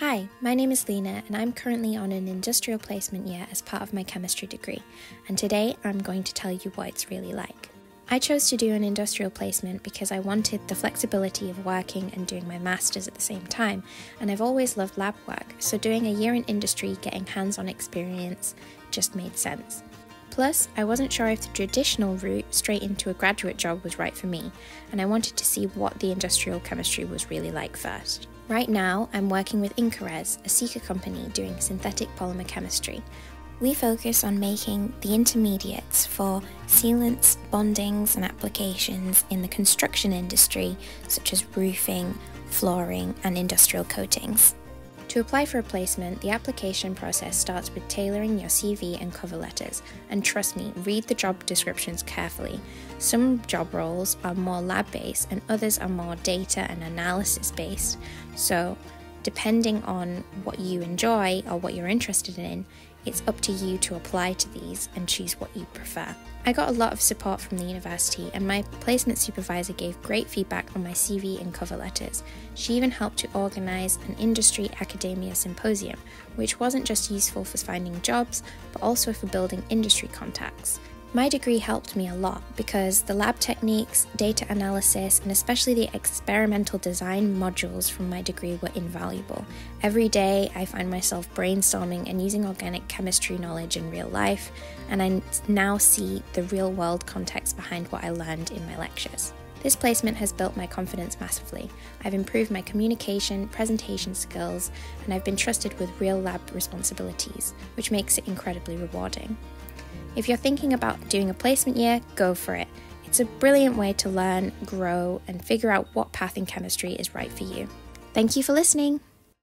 Hi, my name is Leena, and I'm currently on an industrial placement year as part of my chemistry degree, and today I'm going to tell you what it's really like. I chose to do an industrial placement because I wanted the flexibility of working and doing my master's at the same time, and I've always loved lab work, so doing a year in industry getting hands on experience just made sense. Plus, I wasn't sure if the traditional route straight into a graduate job was right for me, and I wanted to see what the industrial chemistry was really like first. Right now, I'm working with Incorez, a Sika company doing synthetic polymer chemistry. We focus on making the intermediates for sealants, bondings, and applications in the construction industry, such as roofing, flooring, and industrial coatings. To apply for a placement, the application process starts with tailoring your CV and cover letters. And trust me, read the job descriptions carefully. Some job roles are more lab based, and others are more data and analysis based. So, depending on what you enjoy or what you're interested in, it's up to you to apply to these and choose what you prefer. I got a lot of support from the university, and my placement supervisor gave great feedback on my CV and cover letters. She even helped to organise an industry academia symposium, which wasn't just useful for finding jobs, but also for building industry contacts. My degree helped me a lot because the lab techniques, data analysis, and especially the experimental design modules from my degree were invaluable. Every day, I find myself brainstorming and using organic chemistry knowledge in real life, and I now see the real world context behind what I learned in my lectures. This placement has built my confidence massively. I've improved my communication, presentation skills, and I've been trusted with real lab responsibilities, which makes it incredibly rewarding. If you're thinking about doing a placement year, go for it. It's a brilliant way to learn, grow, and figure out what path in chemistry is right for you. Thank you for listening.